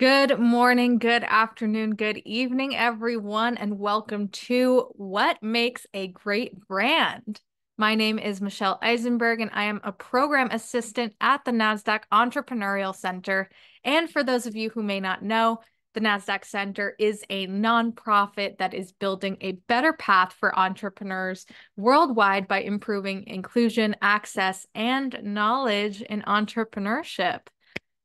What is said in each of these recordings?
Good morning, good afternoon, good evening, everyone, and welcome to What Makes a Great Brand. My name is Michelle Eisenberg, and I am a program assistant at the NASDAQ Entrepreneurial Center. And for those of you who may not know, the NASDAQ Center is a nonprofit that is building a better path for entrepreneurs worldwide by improving inclusion, access, and knowledge in entrepreneurship.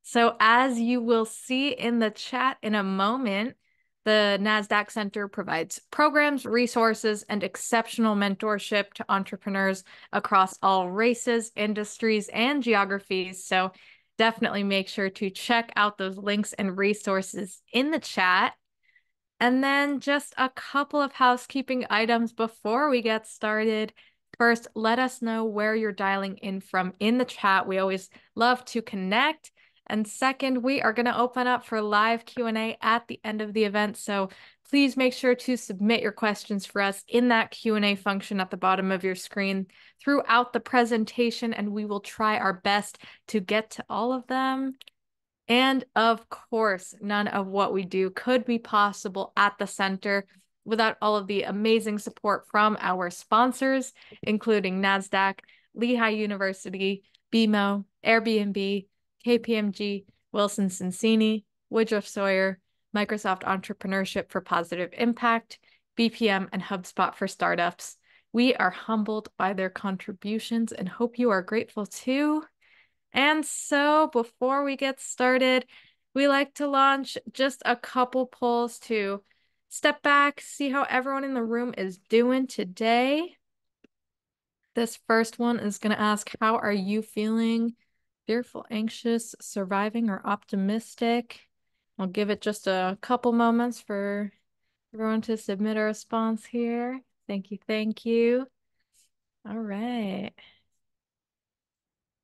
So, as you will see in the chat in a moment, the NASDAQ Center provides programs, resources, and exceptional mentorship to entrepreneurs across all races, industries, and geographies. So, definitely make sure to check out those links and resources in the chat. And then just a couple of housekeeping items before we get started. First, let us know where you're dialing in from in the chat. We always love to connect. And second, we are going to open up for live Q&A at the end of the event. So please make sure to submit your questions for us in that Q&A function at the bottom of your screen throughout the presentation, and we will try our best to get to all of them. And of course, none of what we do could be possible at the center without all of the amazing support from our sponsors, including NASDAQ, Lehigh University, BMO, Airbnb, KPMG, Wilson Sonsini, Woodruff Sawyer, Microsoft Entrepreneurship for Positive Impact, BPM, and HubSpot for Startups. We are humbled by their contributions and hope you are grateful too. And so, before we get started, we like to launch just a couple polls to step back, see how everyone in the room is doing today. This first one is going to ask, How are you feeling fearful, anxious, surviving, or optimistic. I'll give it just a couple moments for everyone to submit a response here. Thank you. Thank you. All right.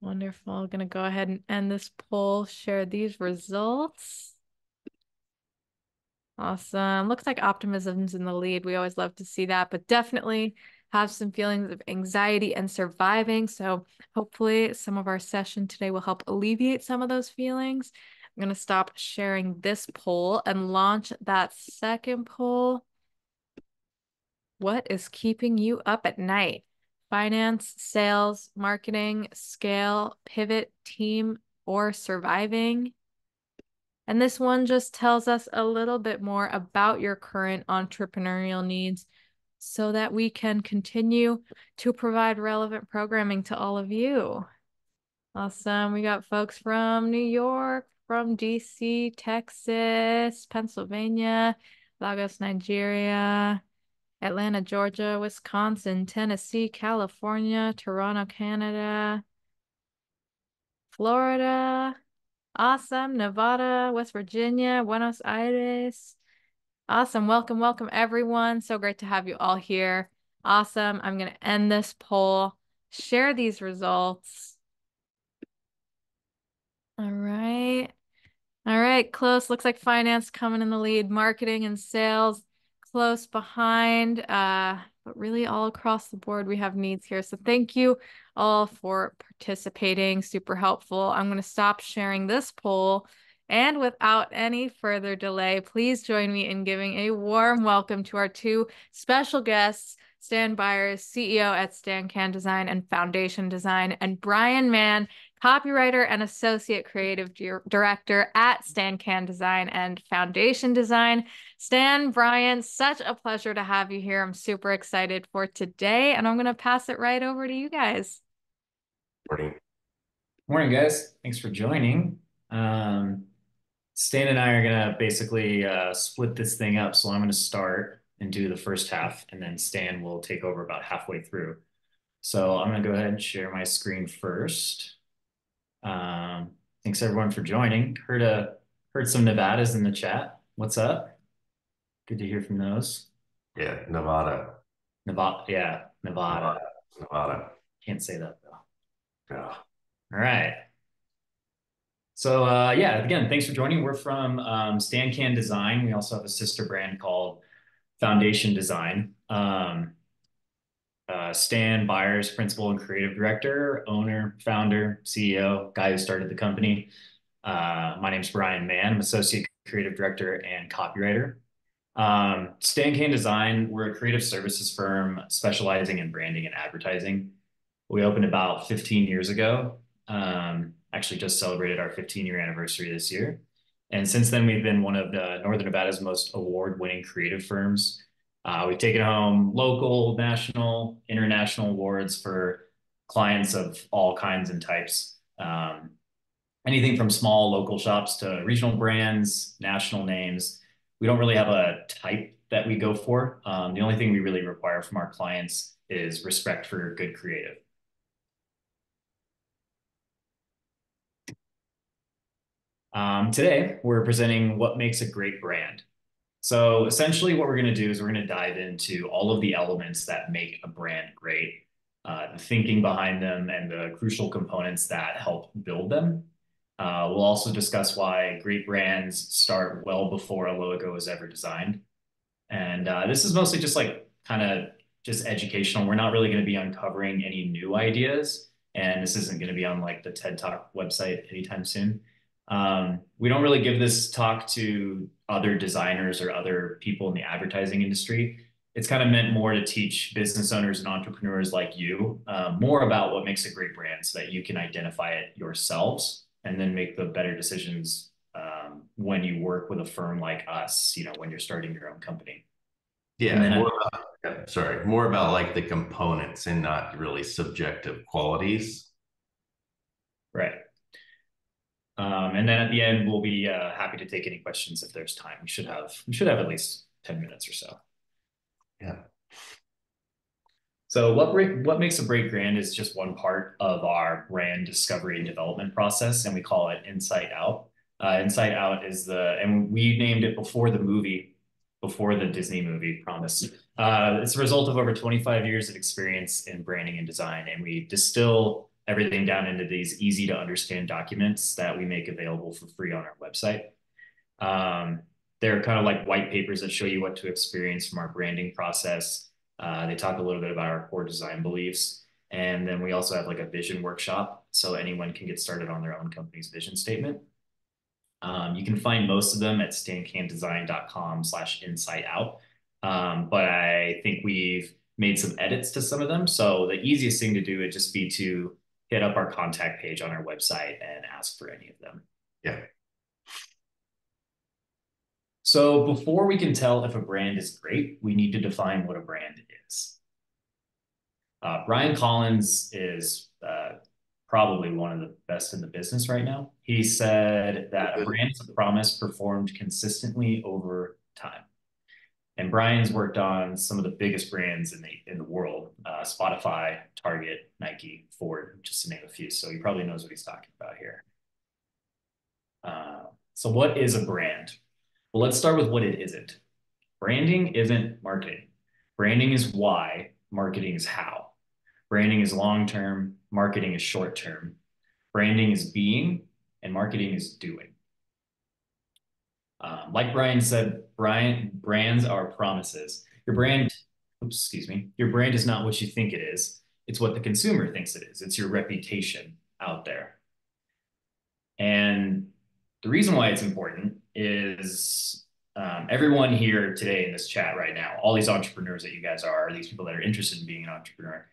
Wonderful. Going to go ahead and end this poll, share these results. Awesome. Looks like optimism's in the lead. We always love to see that, but definitely have some feelings of anxiety and surviving. So hopefully some of our session today will help alleviate some of those feelings. I'm going to stop sharing this poll and launch that second poll. What is keeping you up at night? Finance, sales, marketing, scale, pivot, team, or surviving? And this one just tells us a little bit more about your current entrepreneurial needs so that we can continue to provide relevant programming to all of you. Awesome. We got folks from New York, from DC, Texas, Pennsylvania, Lagos, Nigeria, Atlanta, Georgia, Wisconsin, Tennessee, California, Toronto, Canada, Florida, awesome, Nevada, West Virginia, Buenos Aires, Awesome. Welcome, welcome, everyone. So great to have you all here. Awesome. I'm going to end this poll, share these results. All right. All right. Close. Looks like finance coming in the lead, marketing and sales close behind. Uh, but really all across the board, we have needs here. So thank you all for participating. Super helpful. I'm going to stop sharing this poll and without any further delay, please join me in giving a warm welcome to our two special guests, Stan Byers, CEO at Stan Can Design and Foundation Design, and Brian Mann, copywriter and associate creative director at Stan Can Design and Foundation Design. Stan, Brian, such a pleasure to have you here. I'm super excited for today, and I'm going to pass it right over to you guys. Morning. Morning, guys. Thanks for joining. Um, Stan and I are gonna basically uh, split this thing up. So I'm gonna start and do the first half, and then Stan will take over about halfway through. So I'm gonna go ahead and share my screen first. Um, thanks everyone for joining. Heard a heard some Nevadas in the chat. What's up? Good to hear from those. Yeah, Nevada. Nevada, yeah, Nevada. Nevada. Nevada. Can't say that though. Yeah. All right. So uh, yeah, again, thanks for joining. We're from um, StanCan Design. We also have a sister brand called Foundation Design. Um, uh, Stan Byers, principal and creative director, owner, founder, CEO, guy who started the company. Uh, my name's Brian Mann. I'm associate creative director and copywriter. Um, Stan Can Design, we're a creative services firm specializing in branding and advertising. We opened about 15 years ago. Um, actually, just celebrated our 15 year anniversary this year. And since then, we've been one of the Northern Nevada's most award winning creative firms. Uh, we've taken home local, national, international awards for clients of all kinds and types. Um, anything from small local shops to regional brands, national names. We don't really have a type that we go for. Um, the only thing we really require from our clients is respect for good creative. Um, today, we're presenting what makes a great brand. So essentially what we're going to do is we're going to dive into all of the elements that make a brand great, uh, the thinking behind them and the crucial components that help build them. Uh, we'll also discuss why great brands start well before a logo is ever designed. And uh, this is mostly just like kind of just educational. We're not really going to be uncovering any new ideas. And this isn't going to be on like the TED Talk website anytime soon. Um, we don't really give this talk to other designers or other people in the advertising industry. It's kind of meant more to teach business owners and entrepreneurs like you uh, more about what makes a great brand so that you can identify it yourselves and then make the better decisions um, when you work with a firm like us, you know, when you're starting your own company. Yeah, more I, about, sorry, more about like the components and not really subjective qualities. Right. Um, and then at the end, we'll be uh, happy to take any questions if there's time. We should have we should have at least ten minutes or so. Yeah. So what break, what makes a break brand is just one part of our brand discovery and development process, and we call it Insight Out. Uh, Insight Out is the and we named it before the movie, before the Disney movie. Promise. Uh, it's a result of over 25 years of experience in branding and design, and we distill everything down into these easy to understand documents that we make available for free on our website. Um, they're kind of like white papers that show you what to experience from our branding process. Uh, they talk a little bit about our core design beliefs. And then we also have like a vision workshop so anyone can get started on their own company's vision statement. Um, you can find most of them at stancandesign.com slash insight out. Um, but I think we've made some edits to some of them. So the easiest thing to do would just be to hit up our contact page on our website and ask for any of them. Yeah. So before we can tell if a brand is great, we need to define what a brand is. Uh, Brian Collins is uh, probably one of the best in the business right now. He said that a brand is a promise performed consistently over time. And Brian's worked on some of the biggest brands in the in the world: uh, Spotify, Target, Nike, Ford, just to name a few. So he probably knows what he's talking about here. Uh, so, what is a brand? Well, let's start with what it isn't. Branding isn't marketing. Branding is why. Marketing is how. Branding is long term. Marketing is short term. Branding is being, and marketing is doing. Um, like Brian said, Brian, brands are promises. Your brand, oops, excuse me, your brand is not what you think it is. It's what the consumer thinks it is. It's your reputation out there. And the reason why it's important is um, everyone here today in this chat right now, all these entrepreneurs that you guys are, these people that are interested in being an entrepreneur,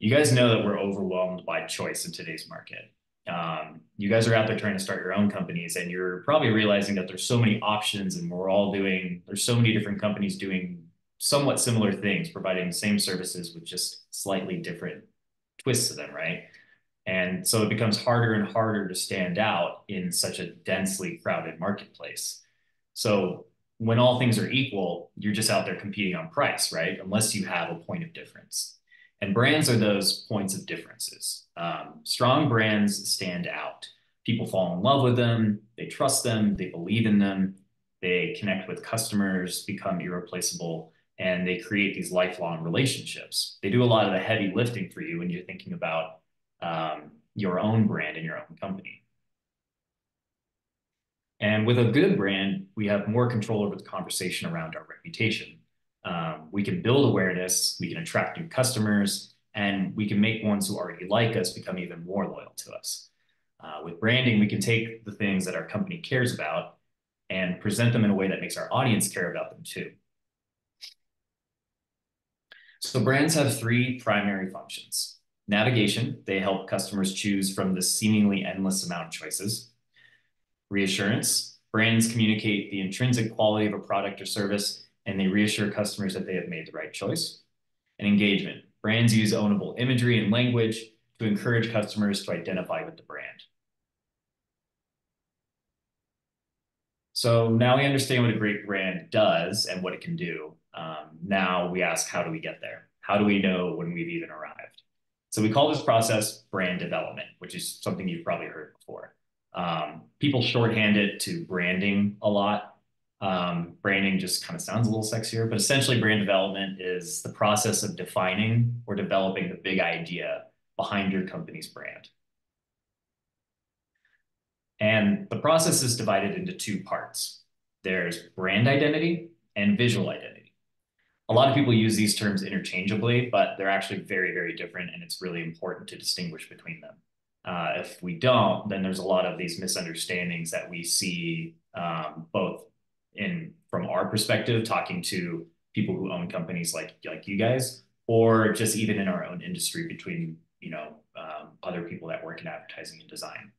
you guys know that we're overwhelmed by choice in today's market um, you guys are out there trying to start your own companies and you're probably realizing that there's so many options and we're all doing there's so many different companies doing somewhat similar things providing the same services with just slightly different twists to them right? And so it becomes harder and harder to stand out in such a densely crowded marketplace. So when all things are equal you're just out there competing on price right? Unless you have a point of difference and brands are those points of differences. Um, strong brands stand out. People fall in love with them, they trust them, they believe in them, they connect with customers, become irreplaceable, and they create these lifelong relationships. They do a lot of the heavy lifting for you when you're thinking about um, your own brand and your own company. And with a good brand, we have more control over the conversation around our reputation um, we can build awareness, we can attract new customers, and we can make ones who already like us become even more loyal to us. Uh, with branding, we can take the things that our company cares about and present them in a way that makes our audience care about them too. So brands have three primary functions. Navigation, they help customers choose from the seemingly endless amount of choices. Reassurance, brands communicate the intrinsic quality of a product or service, and they reassure customers that they have made the right choice. And engagement, brands use ownable imagery and language to encourage customers to identify with the brand. So now we understand what a great brand does and what it can do. Um, now we ask, how do we get there? How do we know when we've even arrived? So we call this process brand development, which is something you've probably heard before. Um, people shorthand it to branding a lot. Um, branding just kind of sounds a little sexier, but essentially brand development is the process of defining or developing the big idea behind your company's brand. And the process is divided into two parts. There's brand identity and visual identity. A lot of people use these terms interchangeably, but they're actually very, very different, and it's really important to distinguish between them. Uh, if we don't, then there's a lot of these misunderstandings that we see um, both in from our perspective, talking to people who own companies like like you guys, or just even in our own industry between you know um, other people that work in advertising and design.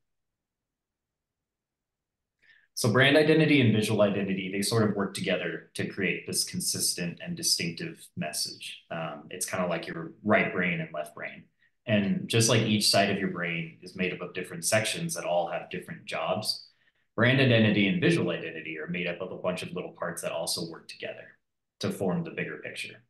So brand identity and visual identity, they sort of work together to create this consistent and distinctive message. Um, it's kind of like your right brain and left brain. And just like each side of your brain is made up of different sections that all have different jobs, brand identity and visual identity are made up of a bunch of little parts that also work together to form the bigger picture.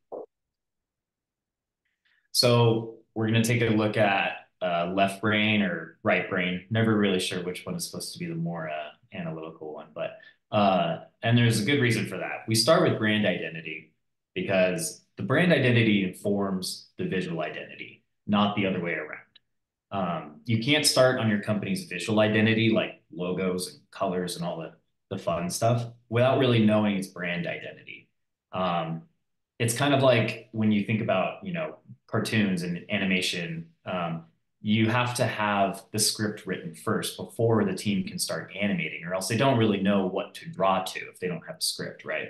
So we're going to take a look at uh, left brain or right brain. Never really sure which one is supposed to be the more uh, analytical one, but uh, and there's a good reason for that. We start with brand identity because the brand identity informs the visual identity, not the other way around. Um, you can't start on your company's visual identity, like logos and colors and all the, the fun stuff, without really knowing its brand identity. Um, it's kind of like when you think about, you know, cartoons and animation, um, you have to have the script written first before the team can start animating, or else they don't really know what to draw to if they don't have a script, right?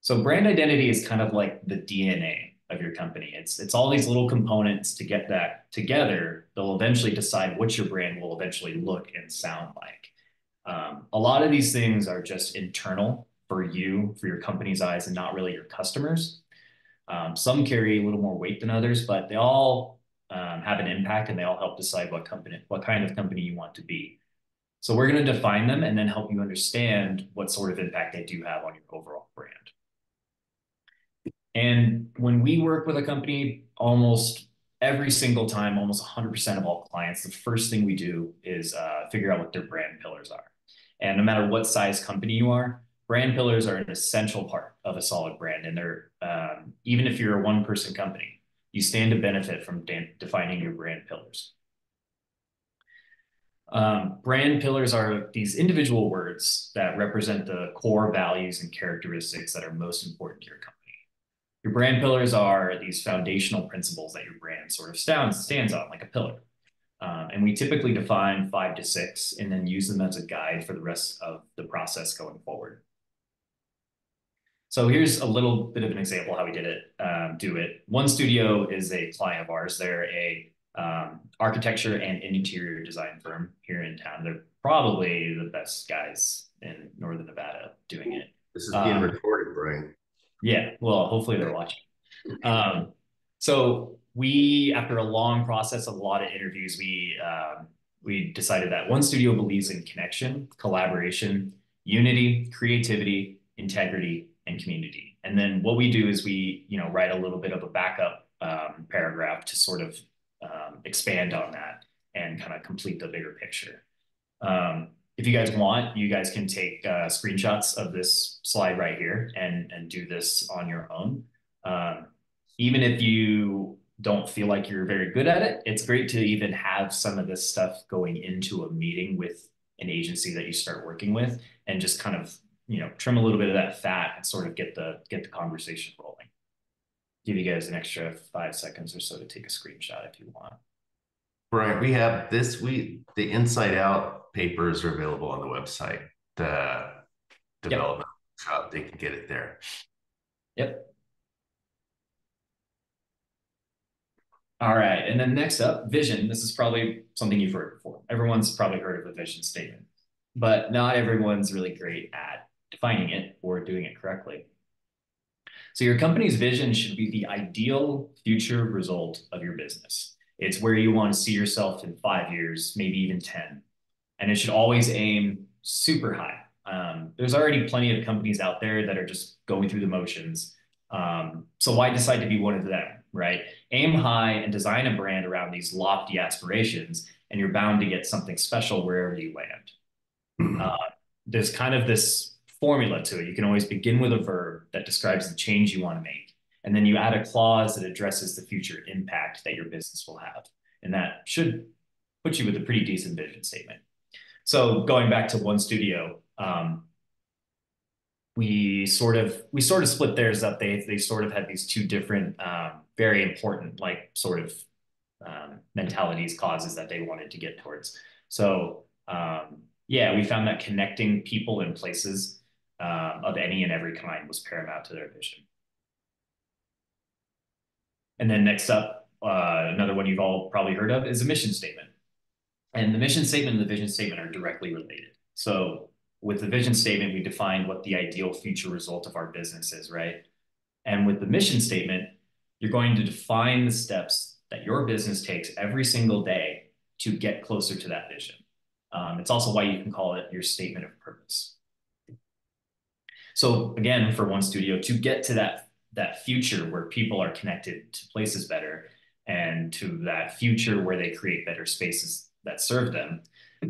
So brand identity is kind of like the DNA of your company. It's it's all these little components to get that together. They'll eventually decide what your brand will eventually look and sound like. Um, a lot of these things are just internal for you, for your company's eyes, and not really your customers. Um, some carry a little more weight than others, but they all um, have an impact and they all help decide what company, what kind of company you want to be. So we're going to define them and then help you understand what sort of impact they do have on your overall brand. And when we work with a company, almost every single time, almost 100% of all clients, the first thing we do is uh, figure out what their brand pillars are. And no matter what size company you are, brand pillars are an essential part of a solid brand. And they're, um, even if you're a one person company, you stand to benefit from de defining your brand pillars. Um, brand pillars are these individual words that represent the core values and characteristics that are most important to your company. Your brand pillars are these foundational principles that your brand sort of stands, stands on, like a pillar. Um, and we typically define five to six and then use them as a guide for the rest of the process going forward. So here's a little bit of an example how we did it, um, do it. One Studio is a client of ours. They're a um, architecture and interior design firm here in town. They're probably the best guys in Northern Nevada doing it. This is being um, recorded, Brian. Yeah, well, hopefully they're watching. Um, so we, after a long process of a lot of interviews, we um, we decided that One Studio believes in connection, collaboration, unity, creativity, integrity, and community. And then what we do is we, you know, write a little bit of a backup um, paragraph to sort of um, expand on that and kind of complete the bigger picture. Um, if you guys want, you guys can take uh, screenshots of this slide right here and, and do this on your own. Um, even if you don't feel like you're very good at it, it's great to even have some of this stuff going into a meeting with an agency that you start working with and just kind of you know, trim a little bit of that fat and sort of get the get the conversation rolling. Give you guys an extra five seconds or so to take a screenshot if you want. Brian, we have this. We the Insight Out papers are available on the website. The development yep. shop, they can get it there. Yep. All right, and then next up, vision. This is probably something you've heard before. Everyone's probably heard of a vision statement, but not everyone's really great at defining it or doing it correctly. So your company's vision should be the ideal future result of your business. It's where you want to see yourself in five years, maybe even 10. And it should always aim super high. Um, there's already plenty of companies out there that are just going through the motions. Um, so why decide to be one of them? right? Aim high and design a brand around these lofty aspirations, and you're bound to get something special wherever you land. Mm-hmm. Uh, there's kind of this formula to it. You can always begin with a verb that describes the change you want to make, and then you add a clause that addresses the future impact that your business will have. And that should put you with a pretty decent vision statement. So going back to One Studio, um, we sort of we sort of split theirs up. They they sort of had these two different um, very important like sort of um, mentalities, causes that they wanted to get towards. So um, yeah, we found that connecting people and places uh, of any and every kind was paramount to their vision. And then next up, uh, another one you've all probably heard of is a mission statement. And the mission statement and the vision statement are directly related. So with the vision statement, we define what the ideal future result of our business is, right? And with the mission statement, you're going to define the steps that your business takes every single day to get closer to that vision. Um, it's also why you can call it your statement of purpose. So again, for One Studio, to get to that that future where people are connected to places better and to that future where they create better spaces that serve them,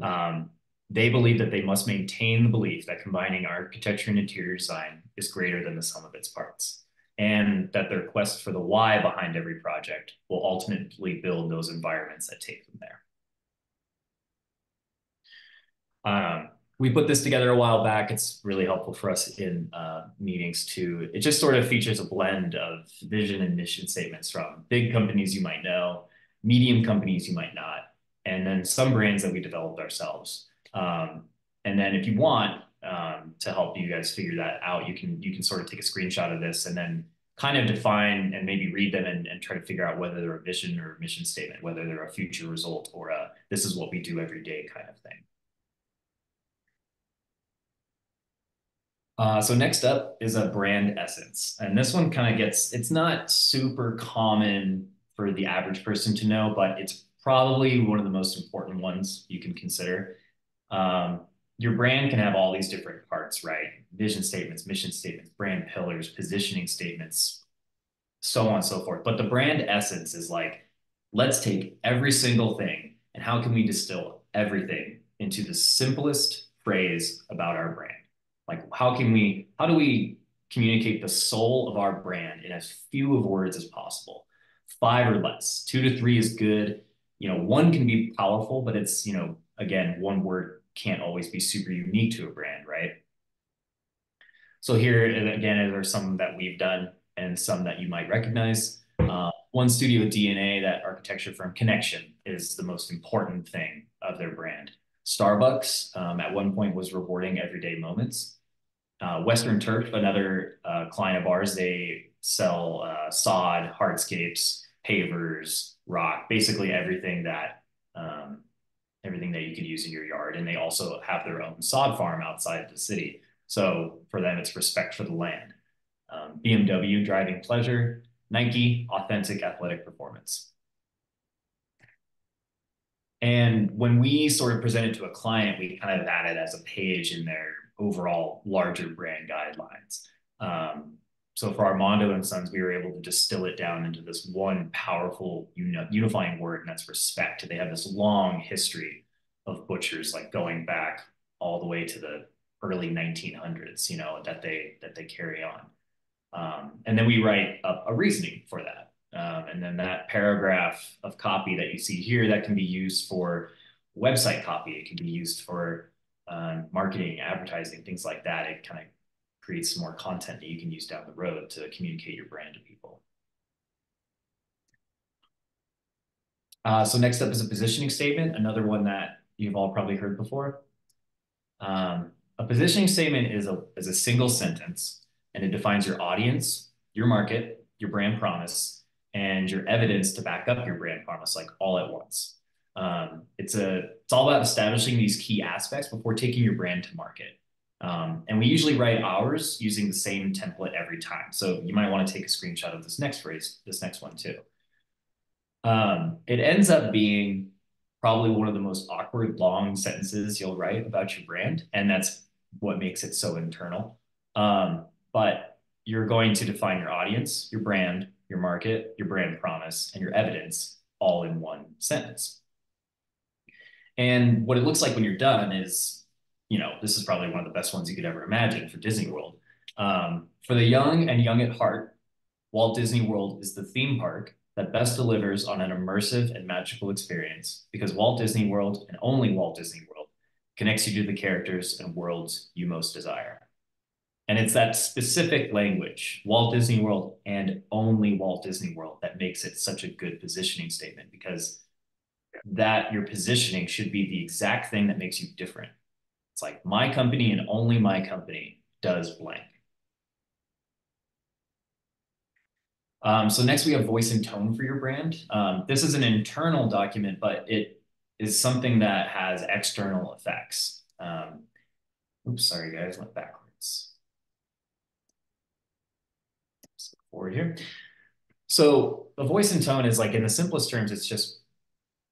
um, they believe that they must maintain the belief that combining architecture and interior design is greater than the sum of its parts and that their quest for the why behind every project will ultimately build those environments that take them there. Um, we put this together a while back. It's really helpful for us in uh, meetings too. It just sort of features a blend of vision and mission statements from big companies you might know, medium companies you might not, and then some brands that we developed ourselves. Um, and then if you want, um, to help you guys figure that out. You can you can sort of take a screenshot of this and then kind of define and maybe read them and, and try to figure out whether they're a vision or a mission statement, whether they're a future result or a this is what we do every day kind of thing. Uh, so next up is a brand essence. And this one kind of gets, it's not super common for the average person to know, but it's probably one of the most important ones you can consider. Um, your brand can have all these different parts, right? Vision statements, mission statements, brand pillars, positioning statements, so on and so forth. But the brand essence is like, let's take every single thing and how can we distill everything into the simplest phrase about our brand? Like, how can we, how do we communicate the soul of our brand in as few of words as possible? Five or less, two to three is good. You know, one can be powerful, but it's, you know, again, one word can't always be super unique to a brand, right? So here, again, there's some that we've done and some that you might recognize. Uh, one studio DNA, that architecture firm connection is the most important thing of their brand. Starbucks um, at one point was rewarding everyday moments. Uh, Western Turf, another uh, client of ours, they sell uh, sod, hardscapes, pavers, rock, basically everything that um, everything that you could use in your yard. And they also have their own sod farm outside of the city. So for them, it's respect for the land. Um, BMW, driving pleasure. Nike, authentic athletic performance. And when we sort of presented to a client, we kind of added as a page in their overall larger brand guidelines. Um, so for Armando and Sons, we were able to distill it down into this one powerful uni unifying word, and that's respect. They have this long history of butchers, like going back all the way to the early 1900s, you know, that they that they carry on. Um, and then we write a, a reasoning for that. Um, and then that paragraph of copy that you see here, that can be used for website copy. It can be used for um, marketing, advertising, things like that. It kind of creates more content that you can use down the road to communicate your brand to people. Uh, so next up is a positioning statement, another one that you've all probably heard before. Um, a positioning statement is a, is a single sentence and it defines your audience, your market, your brand promise, and your evidence to back up your brand promise, like all at once. Um, it's a it's all about establishing these key aspects before taking your brand to market. Um, and we usually write ours using the same template every time. So you might want to take a screenshot of this next phrase, this next one too. Um, it ends up being probably one of the most awkward long sentences you'll write about your brand. And that's what makes it so internal. Um, but you're going to define your audience, your brand, your market, your brand promise, and your evidence all in one sentence. And what it looks like when you're done is, you know, this is probably one of the best ones you could ever imagine for Disney World. Um, for the young and young at heart, Walt Disney World is the theme park that best delivers on an immersive and magical experience because Walt Disney World and only Walt Disney World connects you to the characters and worlds you most desire. And it's that specific language, Walt Disney World and only Walt Disney World, that makes it such a good positioning statement because that your positioning should be the exact thing that makes you different. It's like my company and only my company does blank. Um, so next we have voice and tone for your brand. Um, this is an internal document, but it is something that has external effects. Um, oops, sorry guys, went backwards. Forward here. So the voice and tone is like in the simplest terms, it's just,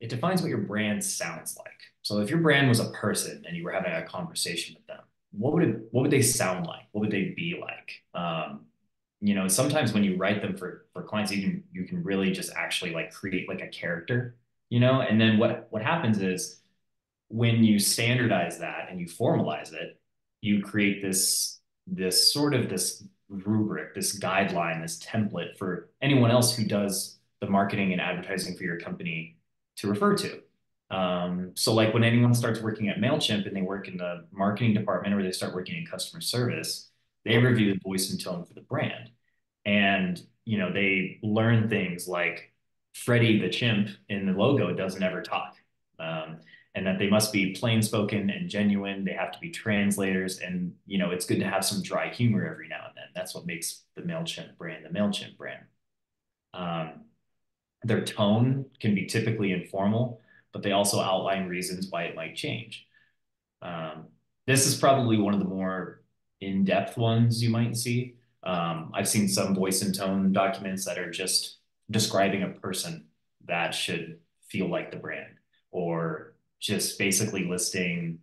it defines what your brand sounds like. So if your brand was a person and you were having a conversation with them, what would it, what would they sound like? What would they be like? Um, you know, sometimes when you write them for for clients, you can you can really just actually like create like a character, you know, and then what what happens is when you standardize that and you formalize it, you create this this sort of this rubric, this guideline, this template for anyone else who does the marketing and advertising for your company to refer to. Um, so like when anyone starts working at MailChimp and they work in the marketing department or they start working in customer service, they review the voice and tone for the brand. And, you know, they learn things like Freddie the chimp in the logo doesn't ever talk. Um, and that they must be plain spoken and genuine. They have to be translators. And, you know, it's good to have some dry humor every now and then. That's what makes the MailChimp brand the MailChimp brand. Um, their tone can be typically informal, but they also outline reasons why it might change. Um, this is probably one of the more in-depth ones you might see. Um, I've seen some voice and tone documents that are just describing a person that should feel like the brand or just basically listing,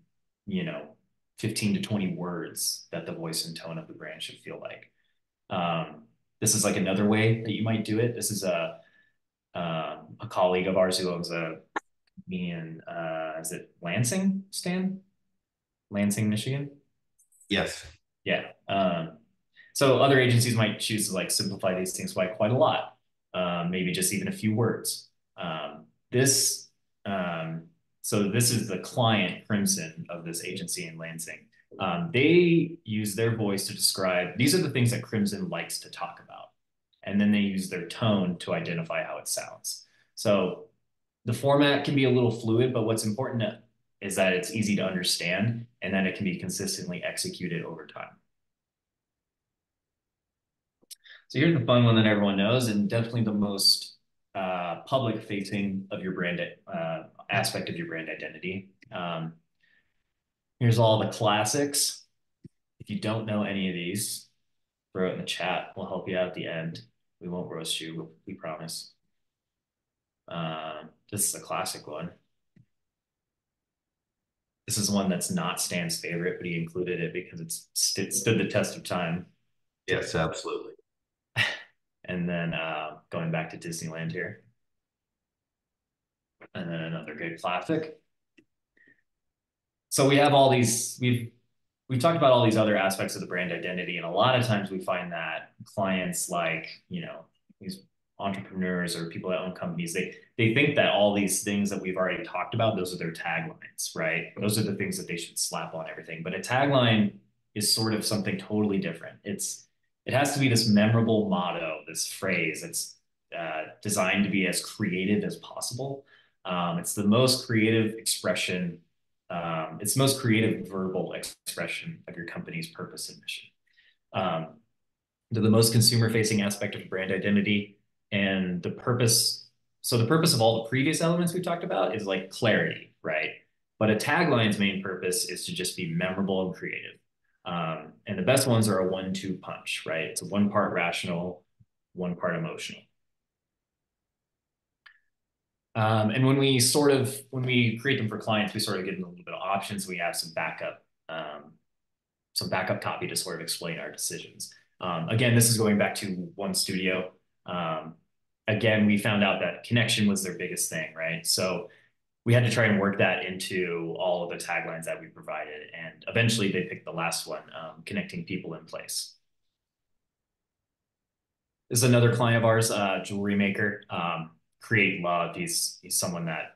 you know, 15 to 20 words that the voice and tone of the brand should feel like. Um, this is like another way that you might do it. This is a uh, a colleague of ours who owns a me in uh, is it Lansing, Stan? Lansing, Michigan. Yes. Yeah. Um, so other agencies might choose to like simplify these things by quite a lot, um, maybe just even a few words. Um, this, um, so this is the client Crimson of this agency in Lansing. Um, they use their voice to describe, these are the things that Crimson likes to talk about. And then they use their tone to identify how it sounds. So the format can be a little fluid, but what's important is that it's easy to understand and that it can be consistently executed over time. So here's the fun one that everyone knows and definitely the most uh, public facing of your brand uh, aspect of your brand identity. Um, here's all the classics. If you don't know any of these, throw it in the chat. We'll help you out at the end. We won't roast you, we promise. Um, this is a classic one. This is one that's not Stan's favorite, but he included it because it's st stood the test of time. Yes, absolutely. and then uh, going back to Disneyland here. And then another good classic. So we have all these, we've we've talked about all these other aspects of the brand identity, and a lot of times we find that clients like, you know, these entrepreneurs or people that own companies, they they think that all these things that we've already talked about, those are their taglines, right? Those are the things that they should slap on everything. But a tagline is sort of something totally different. It's it has to be this memorable motto, this phrase. It's uh, designed to be as creative as possible. Um, it's the most creative expression. Um, it's the most creative verbal expression of your company's purpose and mission. Um, the most consumer-facing aspect of brand identity, and the purpose. So the purpose of all the previous elements we talked about is like clarity, right? But a tagline's main purpose is to just be memorable and creative. Um, and the best ones are a one-two punch, right? It's a one part rational, one part emotional. Um, and when we sort of when we create them for clients, we sort of give them a little bit of options. We have some backup, um, some backup copy to sort of explain our decisions. Um, again, this is going back to one studio. Um, again, we found out that connection was their biggest thing, right? So we had to try and work that into all of the taglines that we provided. And eventually they picked the last one, um, connecting people in place. This is another client of ours, uh, jewelry maker, um, create love. He's, he's someone that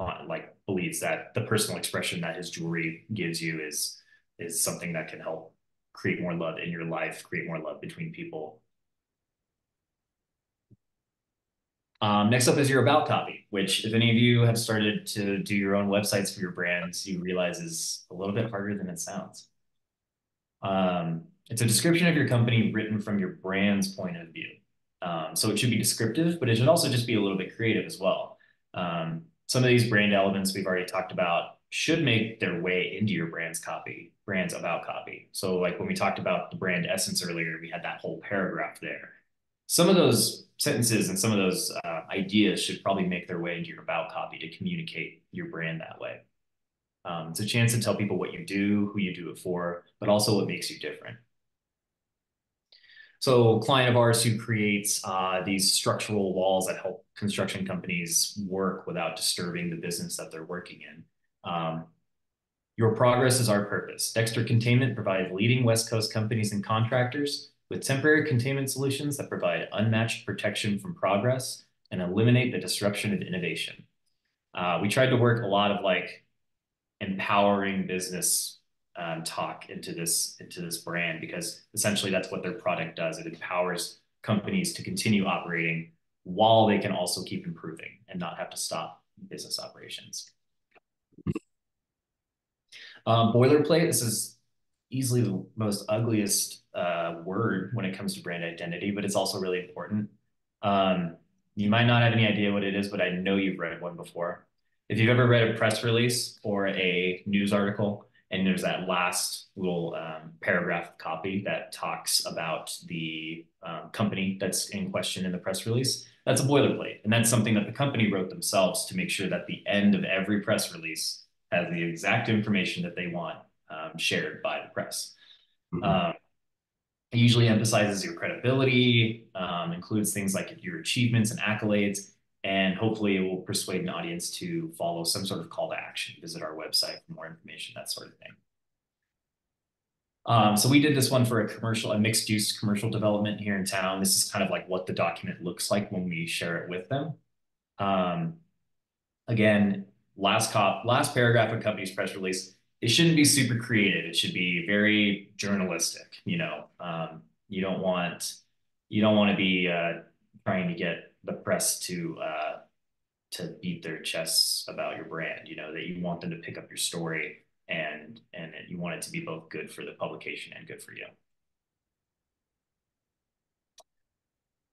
uh, like believes that the personal expression that his jewelry gives you is, is something that can help create more love in your life, create more love between people. Um, next up is your about copy, which if any of you have started to do your own websites for your brands, you realize is a little bit harder than it sounds. Um, it's a description of your company written from your brand's point of view. Um, so it should be descriptive, but it should also just be a little bit creative as well. Um, some of these brand elements we've already talked about should make their way into your brand's copy, brand's about copy. So like when we talked about the brand essence earlier, we had that whole paragraph there. Some of those sentences and some of those uh, ideas should probably make their way into your about copy to communicate your brand that way. Um, it's a chance to tell people what you do, who you do it for, but also what makes you different. So client of ours who creates uh, these structural walls that help construction companies work without disturbing the business that they're working in. Um, your progress is our purpose. Dexter Containment provides leading West Coast companies and contractors with temporary containment solutions that provide unmatched protection from progress and eliminate the disruption of innovation. Uh, we tried to work a lot of like empowering business um, talk into this into this brand because essentially that's what their product does. It empowers companies to continue operating while they can also keep improving and not have to stop business operations. Um, boilerplate. This is easily the most ugliest uh, word when it comes to brand identity, but it's also really important. Um, you might not have any idea what it is, but I know you've read one before. If you've ever read a press release or a news article, and there's that last little um, paragraph of copy that talks about the um, company that's in question in the press release, that's a boilerplate. And that's something that the company wrote themselves to make sure that the end of every press release has the exact information that they want um, shared by the press. Mm-hmm. Um, it usually emphasizes your credibility, um, includes things like your achievements and accolades, and hopefully it will persuade an audience to follow some sort of call to action, visit our website for more information, that sort of thing. Um, so we did this one for a commercial, a mixed use commercial development here in town. This is kind of like what the document looks like when we share it with them. Um, again, last cop, last paragraph of company's press release it shouldn't be super creative. It should be very journalistic. You know, um, you don't want you don't want to be uh, trying to get the press to uh, to beat their chests about your brand. You know that you want them to pick up your story and and you want it to be both good for the publication and good for you.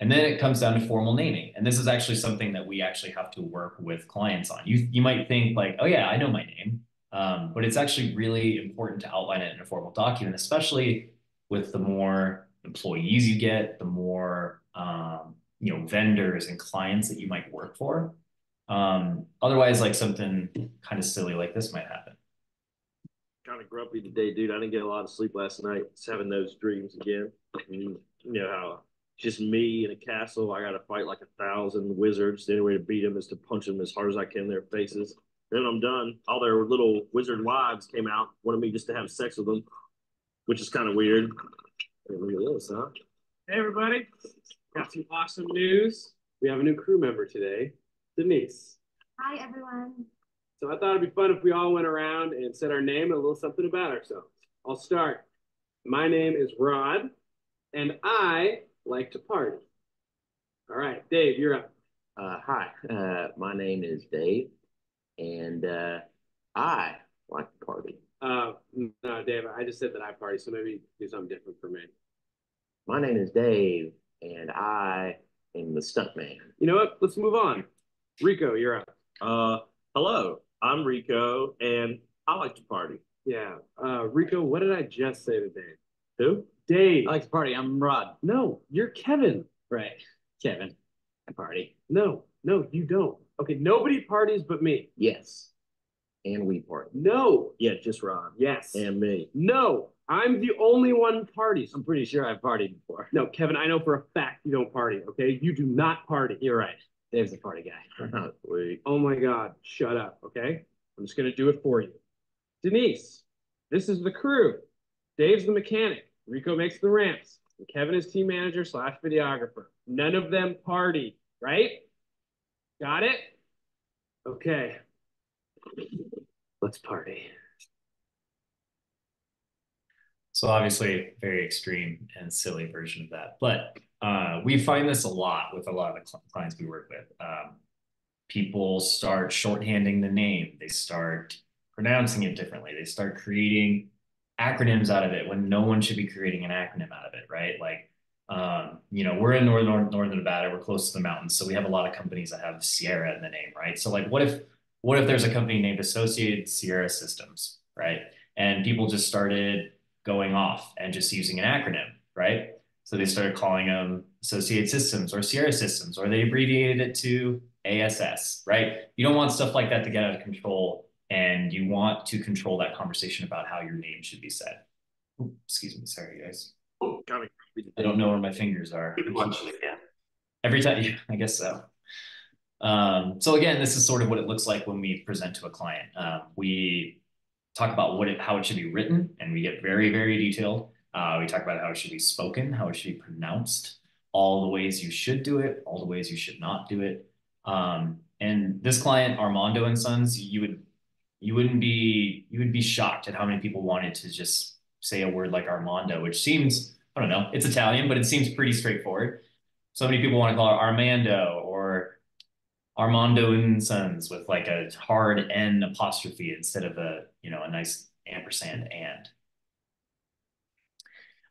And then it comes down to formal naming. And this is actually something that we actually have to work with clients on. You, you might think like, oh yeah, I know my name. Um, but it's actually really important to outline it in a formal document, especially with the more employees you get, the more um, you know vendors and clients that you might work for. Um, otherwise, like something kind of silly like this might happen. Kind of grumpy today, dude. I didn't get a lot of sleep last night. Just having those dreams again. You know how just me in a castle. I got to fight like a thousand wizards. The only way to beat them is to punch them as hard as I can in their faces. Then I'm done. All their little wizard wives came out, wanted me just to have sex with them, which is kind of weird. Look at this, huh? Hey, everybody. Got some awesome news. We have a new crew member today, Denise. Hi, everyone. So I thought it'd be fun if we all went around and said our name and a little something about ourselves. I'll start. My name is Rod, and I like to party. All right, Dave, you're up. Uh, hi, uh, my name is Dave, and uh, I like to party. Uh, no, Dave, I just said that I party, so maybe do something different for me. My name is Dave, and I am the stunt man. You know what? Let's move on. Rico, you're up. Uh, hello, I'm Rico, and I like to party. Yeah. Uh, Rico, what did I just say to Dave? Who? Dave. I like to party. I'm Rod. no, you're Kevin. Right. Kevin. I party. No, no, you don't. Okay, nobody parties but me. Yes, and we party. No. Yeah, just Rod. Yes. And me. No. I'm the only one parties. I'm pretty sure I've partied before. No, Kevin, I know for a fact you don't party, okay? You do not party. You're right. Dave's a party guy. Oh my God, shut up, okay? I'm just gonna do it for you. Denise, this is the crew. Dave's the mechanic. Rico makes the ramps. And Kevin is team manager slash videographer. None of them party, right? Got it? Okay. Let's party. So obviously, very extreme and silly version of that. But uh, we find this a lot with a lot of the cl- clients we work with. Um, people start shorthanding the name. They start pronouncing it differently. They start creating acronyms out of it when no one should be creating an acronym out of it, right? Like, um, you know, we're in northern northern Nevada. We're close to the mountains, so we have a lot of companies that have Sierra in the name, right? So like, what if what if there's a company named Associated Sierra Systems, right? And people just started going off and just using an acronym, right? So they started calling them Associated Systems or Sierra Systems, or they abbreviated it to ASS, right? You don't want stuff like that to get out of control, and you want to control that conversation about how your name should be said. Ooh, excuse me, sorry guys. I don't know where my fingers are. Keep watching again. Every time, yeah, I guess so. Um, so again, this is sort of what it looks like when we present to a client. Um, we talk about what it, how it should be written, and we get very, very detailed. Uh, we talk about how it should be spoken, how it should be pronounced, all the ways you should do it, all the ways you should not do it. Um, and this client, Armando and Sons, you would you wouldn't be you would be shocked at how many people wanted to just say a word like Armando, which seems I don't know, it's Italian, but it seems pretty straightforward. So many people want to call it Armando or Armando and Sons with like a hard N apostrophe instead of a, you know, a nice ampersand and.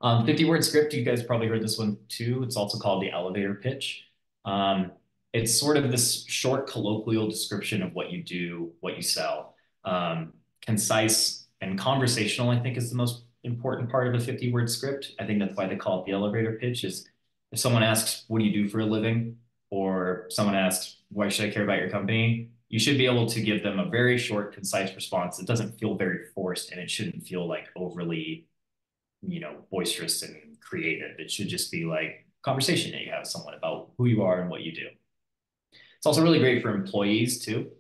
Um, 50 word script, you guys probably heard this one too. It's also called the elevator pitch. Um, it's sort of this short colloquial description of what you do, what you sell. Um, concise and conversational, I think, is the most important part of a 50 word script. I think that's why they call it the elevator pitch is if someone asks, what do you do for a living? Or someone asks, why should I care about your company? You should be able to give them a very short, concise response that doesn't feel very forced and it shouldn't feel like overly, you know, boisterous and creative. It should just be like conversation that you have with someone about who you are and what you do. It's also really great for employees too.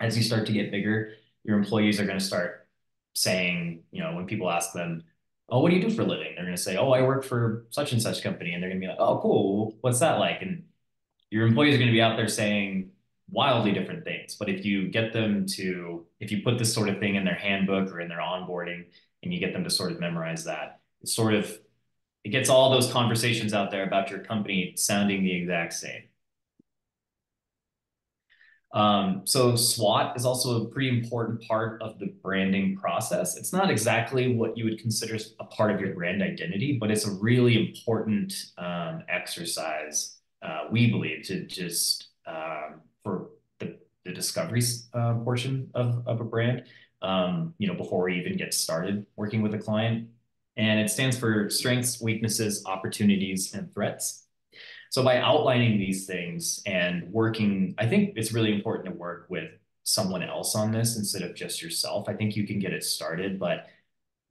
As you start to get bigger, your employees are going to start saying, you know, when people ask them, oh, what do you do for a living? They're going to say, oh, I work for such and such company. And they're going to be like, oh, cool. What's that like? And your employees are going to be out there saying wildly different things. But if you get them to, if you put this sort of thing in their handbook or in their onboarding and you get them to sort of memorize that, it's sort of, it gets all those conversations out there about your company sounding the exact same. Um, so SWOT is also a pretty important part of the branding process. It's not exactly what you would consider a part of your brand identity, but it's a really important um, exercise, uh, we believe, to just um, for the, the discovery uh, portion of, of a brand, um, you know, before we even get started working with a client. And it stands for strengths, weaknesses, opportunities, and threats. So by outlining these things and working, I think it's really important to work with someone else on this instead of just yourself. I think you can get it started, but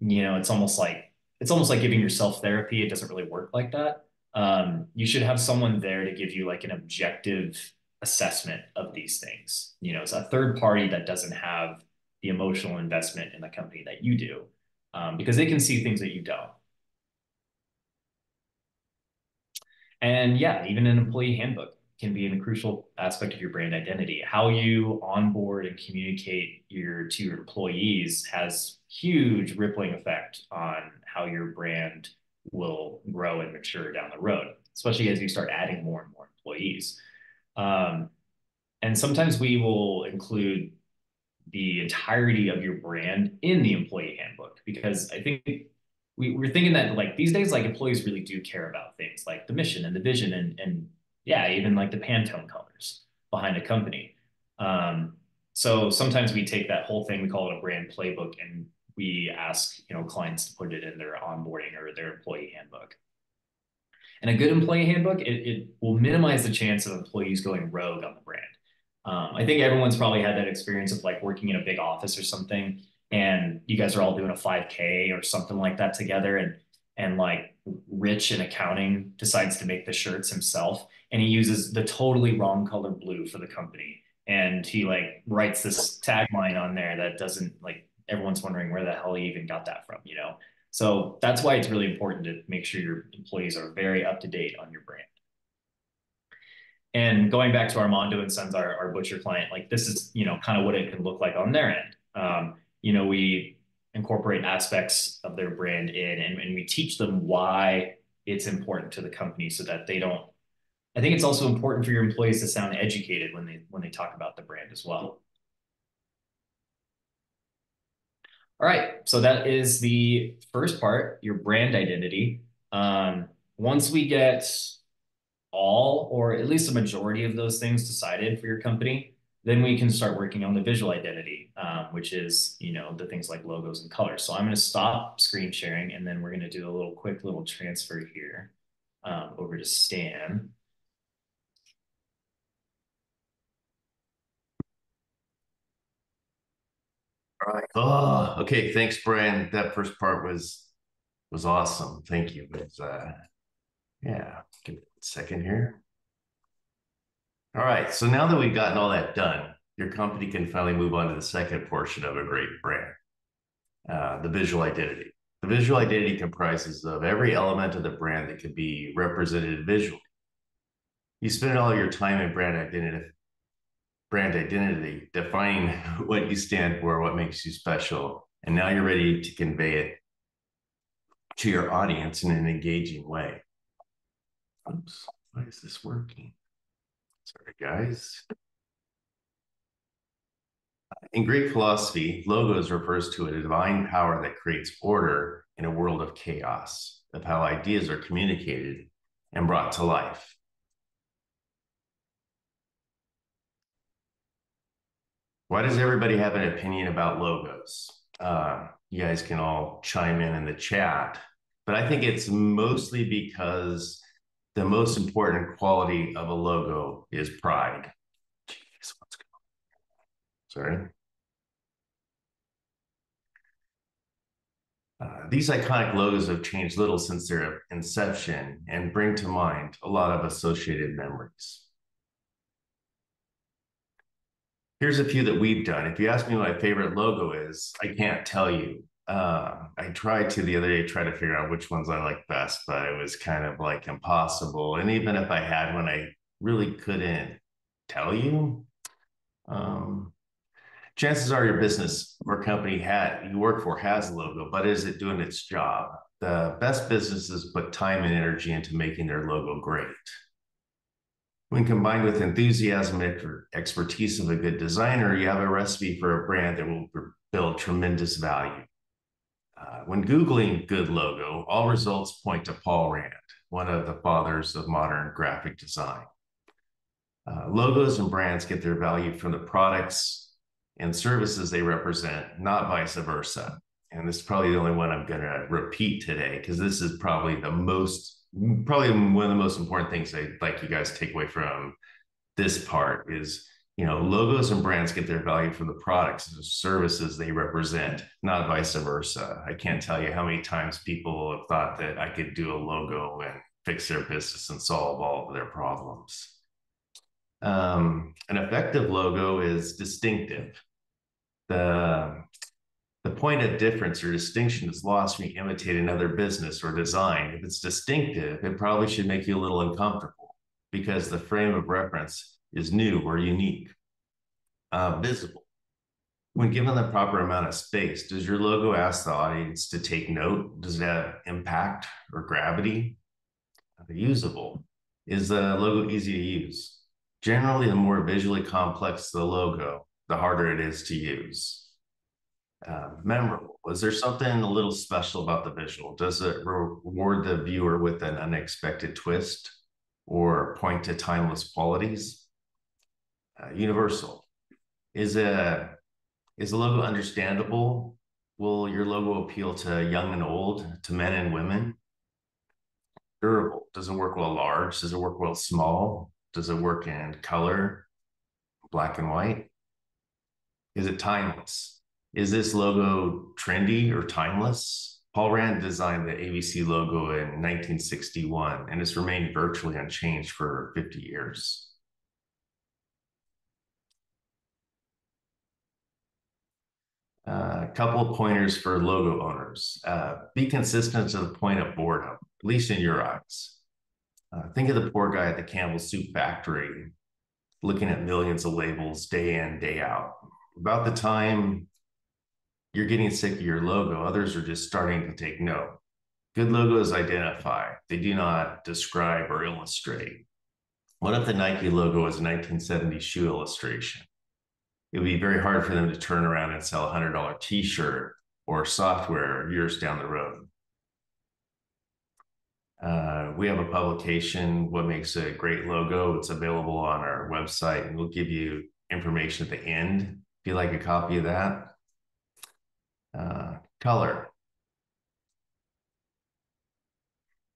you know, it's almost like it's almost like giving yourself therapy. It doesn't really work like that. Um, you should have someone there to give you like an objective assessment of these things. You know, it's a third party that doesn't have the emotional investment in the company that you do, um, because they can see things that you don't. And yeah, even an employee handbook can be a crucial aspect of your brand identity. How you onboard and communicate your to your employees has huge rippling effect on how your brand will grow and mature down the road. especially as you start adding more and more employees. Um, and sometimes we will include the entirety of your brand in the employee handbook because I think we, we're thinking that like these days, like employees really do care about things like the mission and the vision and and yeah, even like the Pantone colors behind a company. Um, so sometimes we take that whole thing, we call it a brand playbook, and we ask you know clients to put it in their onboarding or their employee handbook. And a good employee handbook, it, it will minimize the chance of employees going rogue on the brand. Um, I think everyone's probably had that experience of like working in a big office or something, and you guys are all doing a 5K or something like that together, and and like Rich in accounting decides to make the shirts himself, and he uses the totally wrong color blue for the company, and he like writes this tagline on there that doesn't like everyone's wondering where the hell he even got that from, you know. So that's why it's really important to make sure your employees are very up to date on your brand. And going back to Armando and Sons, our, our butcher client, like this is, you know, kind of what it can look like on their end. Um, you know, we incorporate aspects of their brand in and, and we teach them why it's important to the company so that they don't I think it's also important for your employees to sound educated when they when they talk about the brand as well. All right, so that is the first part, your brand identity. Um, once we get all or at least a majority of those things decided for your company, then we can start working on the visual identity, um, which is, you know, the things like logos and colors. So I'm going to stop screen sharing and then we're going to do a little quick little transfer here um, over to Stan. Right. Oh, okay. Thanks, Brian. That first part was was awesome. Thank you. But uh, yeah, give it a second here. All right. So now that we've gotten all that done, your company can finally move on to the second portion of a great brand, uh, the visual identity. The visual identity comprises of every element of the brand that can be represented visually. You spend all your time in brand identity, brand identity, defining what you stand for, what makes you special, and now you're ready to convey it to your audience in an engaging way. Oops, why is this working? Sorry, guys. In Greek philosophy, logos refers to a divine power that creates order in a world of chaos, of how ideas are communicated and brought to life. Why does everybody have an opinion about logos? Uh, you guys can all chime in in the chat, but I think it's mostly because the most important quality of a logo is pride. Jeez? Sorry. Uh, these iconic logos have changed little since their inception and bring to mind a lot of associated memories. Here's a few that we've done. If you ask me what my favorite logo is, I can't tell you uh, I tried to the other day try to figure out which ones I like best, but it was kind of like impossible. And even if I had one, I really couldn't tell you. Um, chances are your business or company had you work for has a logo, but is it doing its job? The best businesses put time and energy into making their logo great. When combined with enthusiasm and expertise of a good designer, you have a recipe for a brand that will build tremendous value. Uh, when Googling good logo, all results point to Paul Rand, one of the fathers of modern graphic design. Uh, logos and brands get their value from the products and services they represent, not vice versa. And this is probably the only one I'm going to repeat today because this is probably the most, probably one of the most important things I'd like you guys take away from this part is you know, logos and brands get their value from the products and services they represent, not vice versa. I can't tell you how many times people have thought that I could do a logo and fix their business and solve all of their problems. Um, an effective logo is distinctive. The, the point of difference or distinction is lost when you imitate another business or design. If it's distinctive, it probably should make you a little uncomfortable because the frame of reference is new or unique, uh, visible. When given the proper amount of space, does your logo ask the audience to take note? Does it have impact or gravity? usable. Is the logo easy to use? Generally, the more visually complex the logo, the harder it is to use. Uh, memorable. Was there something a little special about the visual? Does it reward the viewer with an unexpected twist or point to timeless qualities? Uh, universal. Is a is a logo understandable? Will your logo appeal to young and old, to men and women? Durable. Does it work well large? Does it work well small? Does it work in color, black and white? Is it timeless? Is this logo trendy or timeless? Paul Rand designed the ABC logo in 1961 and it's remained virtually unchanged for 50 years. A uh, couple of pointers for logo owners. Uh, be consistent to the point of boredom, at least in your eyes. Uh, think of the poor guy at the Campbell Soup Factory looking at millions of labels day in, day out. About the time you're getting sick of your logo, others are just starting to take note. Good logos identify, they do not describe or illustrate. What if the Nike logo was a 1970 shoe illustration? it would be very hard for them to turn around and sell a hundred dollar t-shirt or software years down the road. Uh, we have a publication, What Makes a Great Logo. It's available on our website, and we'll give you information at the end if you like a copy of that. Uh, color.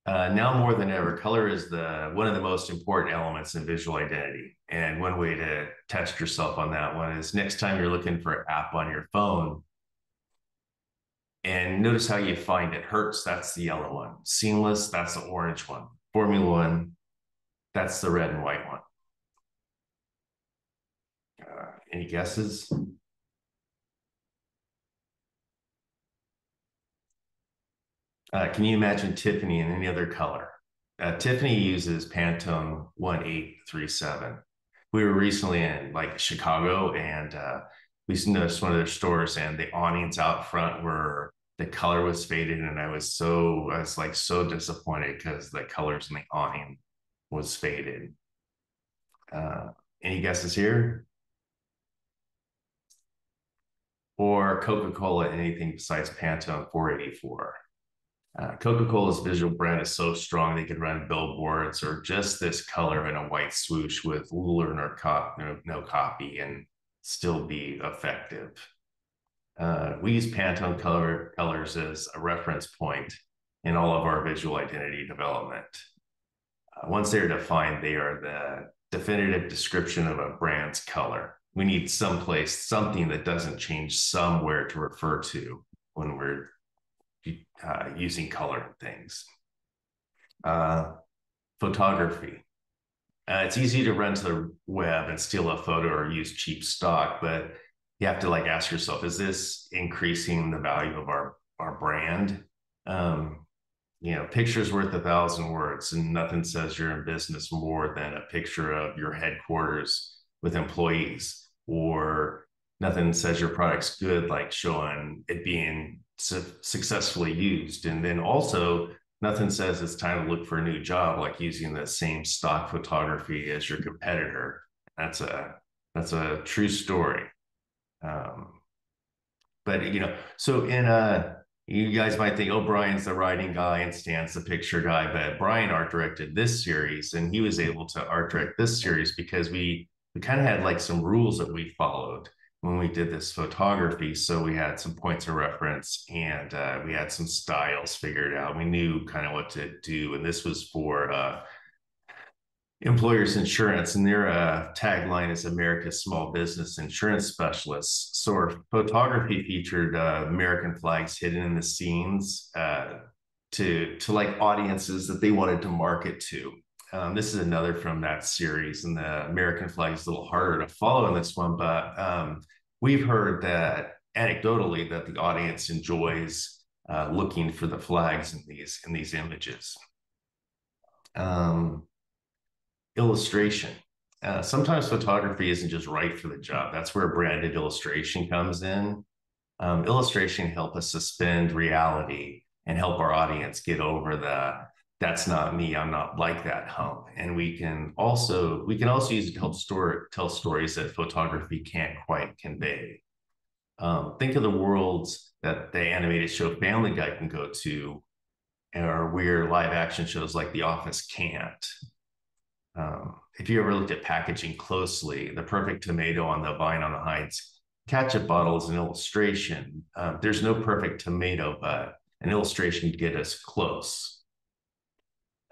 Uh, now more than ever, color is the one of the most important elements in visual identity. And one way to test yourself on that one is next time you're looking for an app on your phone, and notice how you find it. Hertz, that's the yellow one. Seamless, that's the orange one. Formula One, that's the red and white one. Uh, any guesses? Uh, can you imagine Tiffany in any other color? Uh, Tiffany uses Pantone 1837. We were recently in like Chicago and uh, we noticed one of their stores and the awnings out front were the color was faded and I was so I was like so disappointed because the colors in the awning was faded. Uh, any guesses here? Or Coca-Cola, anything besides Pantone 484? Uh, Coca-Cola's visual brand is so strong they could run billboards or just this color in a white swoosh with little or no, cop, no, no copy and still be effective. Uh, we use Pantone color colors as a reference point in all of our visual identity development. Uh, once they're defined, they are the definitive description of a brand's color. We need someplace, something that doesn't change somewhere to refer to when we're uh, using color things. Uh, photography. Uh, it's easy to run to the web and steal a photo or use cheap stock, but you have to like ask yourself, is this increasing the value of our, our brand? Um, you know, picture's worth a thousand words, and nothing says you're in business more than a picture of your headquarters with employees, or nothing says your product's good like showing it being su- successfully used. And then also, nothing says it's time to look for a new job like using the same stock photography as your competitor. That's a that's a true story. Um, but you know, so in a you guys might think, oh, Brian's the writing guy and Stan's the picture guy, but Brian art directed this series, and he was able to art direct this series because we we kind of had like some rules that we followed when we did this photography. So we had some points of reference and uh, we had some styles figured out. We knew kind of what to do. And this was for uh, Employers Insurance, and their uh, tagline is America's Small Business Insurance Specialists. So our photography featured uh, American flags hidden in the scenes uh, to, to like audiences that they wanted to market to. Um, this is another from that series, and the American flag is a little harder to follow in this one, but um, we've heard that anecdotally that the audience enjoys uh, looking for the flags in these in these images. Um, illustration. Uh, sometimes photography isn't just right for the job. That's where branded illustration comes in. Um, illustration help us suspend reality and help our audience get over the that's not me. I'm not like that hump. And we can also we can also use it to help store tell stories that photography can't quite convey. Um, think of the worlds that the animated show Family Guy can go to, or where live action shows like The Office can't. Um, if you ever looked at packaging closely, the perfect tomato on the vine on the Heinz ketchup bottle is an illustration. Uh, there's no perfect tomato, but an illustration to get us close.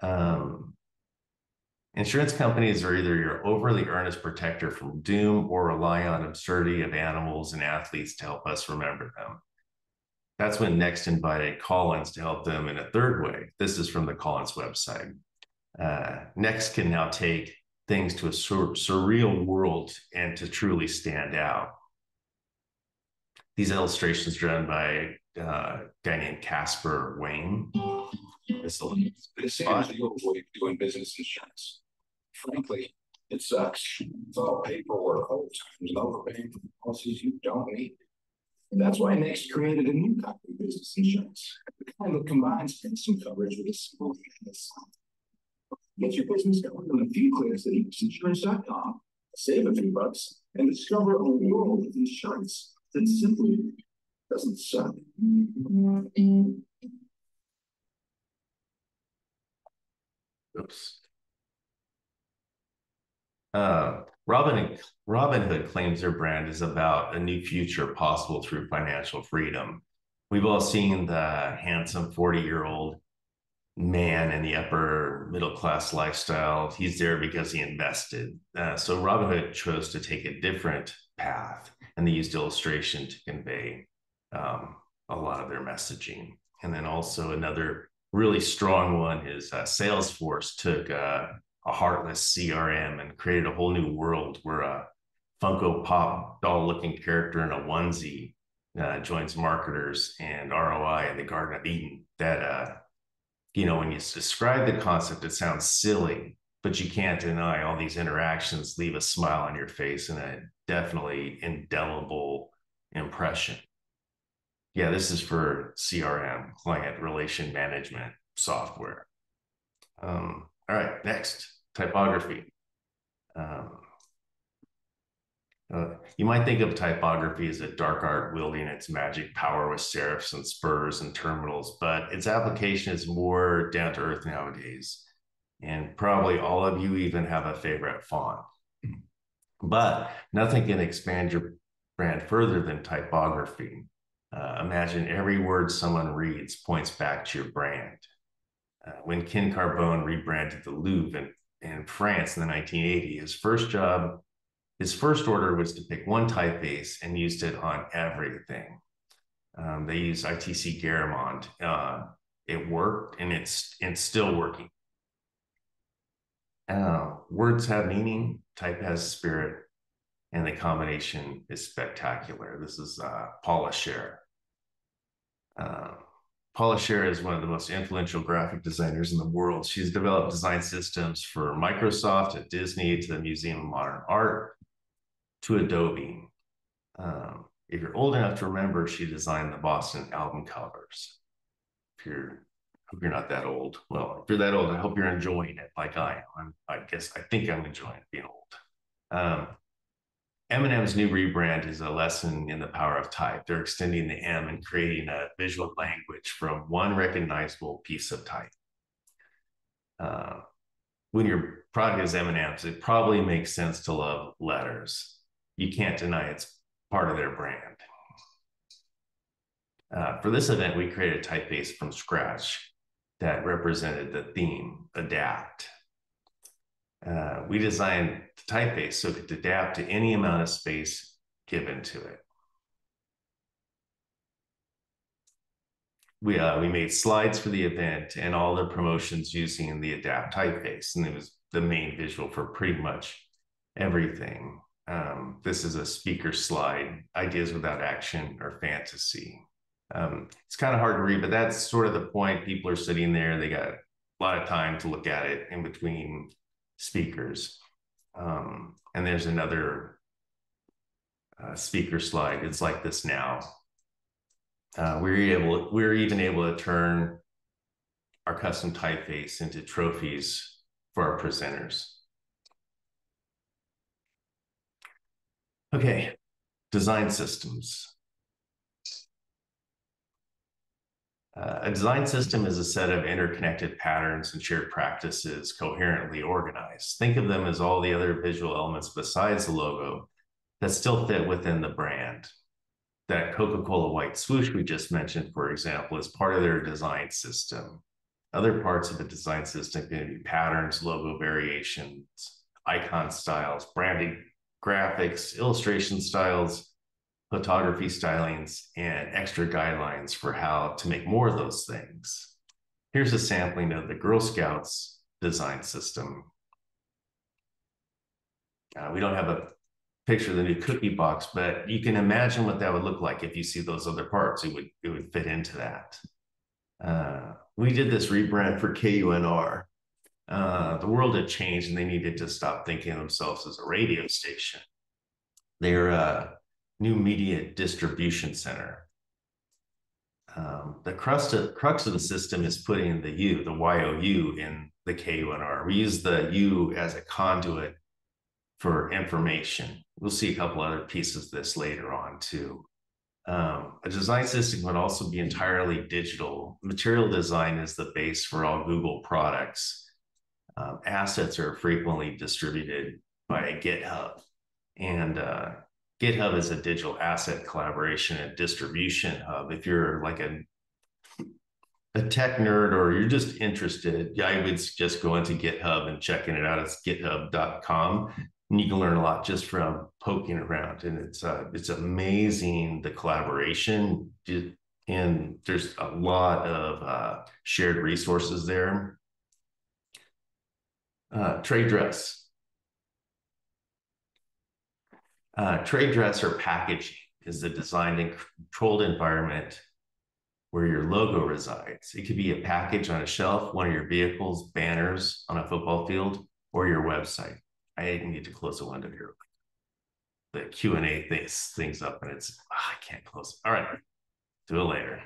Um, insurance companies are either your overly earnest protector from doom or rely on absurdity of animals and athletes to help us remember them. That's when Next invited Collins to help them in a third way. This is from the Collins website. Uh, Next can now take things to a sur- surreal world and to truly stand out. These illustrations are done by uh, a guy named Casper Wayne. This seems the old way of doing business insurance. Frankly, it sucks. It's all paperwork all the time and overpaying for policies you don't need. That's why Next created a new type of business insurance, the kind that combines pension coverage with a simple business. Get your business going in a few clicks at easinsurance.com, save a few bucks, and discover a world of insurance that simply doesn't suck. Oops. Uh, Robin Robinhood claims their brand is about a new future possible through financial freedom. We've all seen the handsome 40 year old man in the upper middle class lifestyle. He's there because he invested. Uh, so Robinhood chose to take a different path and they used illustration to convey um, a lot of their messaging. And then also another really strong one is uh, Salesforce took uh, a heartless CRM and created a whole new world where a Funko Pop doll looking character in a onesie uh, joins marketers and ROI in the Garden of Eden. That, uh, you know, when you describe the concept, it sounds silly, but you can't deny all these interactions leave a smile on your face and a definitely indelible impression. Yeah, this is for CRM, client relation management software. Um, all right, next typography. Um, uh, you might think of typography as a dark art wielding its magic power with serifs and spurs and terminals, but its application is more down to earth nowadays. And probably all of you even have a favorite font. But nothing can expand your brand further than typography. Uh, imagine every word someone reads points back to your brand. Uh, when Ken Carbone rebranded the Louvre in in France in the 1980s. His first job, his first order was to pick one typeface and used it on everything. Um, they used ITC Garamond. Uh, it worked and it's it's still working. Uh, words have meaning, type has spirit, and the combination is spectacular. This is uh, Paula Scher. Uh, Paula Scher is one of the most influential graphic designers in the world. She's developed design systems for Microsoft, at Disney, to the Museum of Modern Art, to Adobe. Um, if you're old enough to remember, she designed the Boston album covers. If you're hope you're not that old. Well, if you're that old, I hope you're enjoying it like I am. i guess I think I'm enjoying being old. Um, M&M's new rebrand is a lesson in the power of type. They're extending the M and creating a visual language from one recognizable piece of type. Uh, when your product is M&M's, it probably makes sense to love letters. You can't deny it's part of their brand. Uh, for this event, we created a typeface from scratch that represented the theme, adapt. Uh, we designed the typeface so it could adapt to any amount of space given to it. We, uh, we made slides for the event and all the promotions using the adapt typeface, and it was the main visual for pretty much everything. Um, this is a speaker slide, ideas without action or fantasy. Um, it's kind of hard to read, but that's sort of the point. People are sitting there, they got a lot of time to look at it in between speakers. Um, and there's another uh, speaker slide. It's like this now. Uh, we're able, we're even able to turn our custom typeface into trophies for our presenters. Okay, design systems. Uh, a design system is a set of interconnected patterns and shared practices coherently organized. Think of them as all the other visual elements besides the logo that still fit within the brand. That Coca Cola white swoosh we just mentioned, for example, is part of their design system. Other parts of the design system can be patterns, logo variations, icon styles, branding graphics, illustration styles, photography stylings, and extra guidelines for how to make more of those things. Here's a sampling of the Girl Scouts design system. Uh, we don't have a picture of the new cookie box, but you can imagine what that would look like if you see those other parts. It would it would fit into that. Uh, we did this rebrand for KUNR. Uh, the world had changed and they needed to stop thinking of themselves as a radio station. They're a new media distribution center. Um, the crux of, crux of the system is putting the U, the YOU in the KUNR. We use the U as a conduit for information. We'll see a couple other pieces of this later on too. Um, a design system can also be entirely digital. Material design is the base for all Google products. Um, assets are frequently distributed by GitHub. And uh, GitHub is a digital asset collaboration and distribution hub. If you're like a a tech nerd or you're just interested, I would suggest going to GitHub and checking it out. It's github.com and you can learn a lot just from poking around. And it's uh, it's amazing the collaboration. And there's a lot of uh, shared resources there. Uh, trade dress uh, trade dress or packaging is the designed and controlled environment where your logo resides it could be a package on a shelf one of your vehicles banners on a football field or your website I need to close the window here. The Q and A things things up, and it's oh, I can't close. All right, do it later.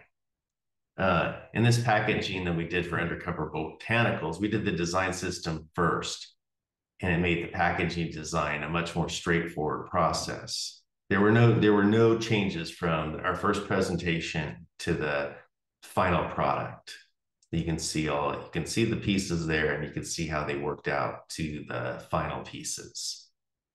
Uh, in this packaging that we did for Undercover Botanicals, we did the design system first, and it made the packaging design a much more straightforward process. There were no there were no changes from our first presentation to the final product you can see all you can see the pieces there and you can see how they worked out to the final pieces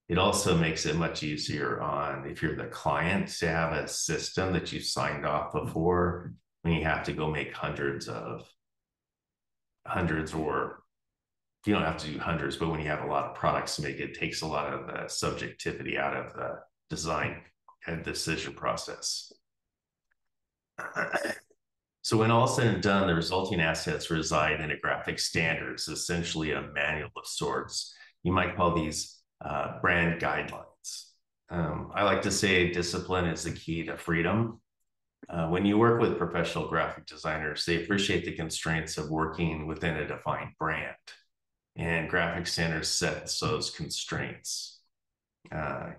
it also makes it much easier on if you're the client to have a system that you've signed off before when you have to go make hundreds of hundreds or you don't have to do hundreds but when you have a lot of products to make it takes a lot of the subjectivity out of the design and decision process So when all said and done, the resulting assets reside in a graphic standards, essentially a manual of sorts. You might call these uh, brand guidelines. Um, I like to say discipline is the key to freedom. Uh, when you work with professional graphic designers, they appreciate the constraints of working within a defined brand. And graphic standards set those constraints. Uh,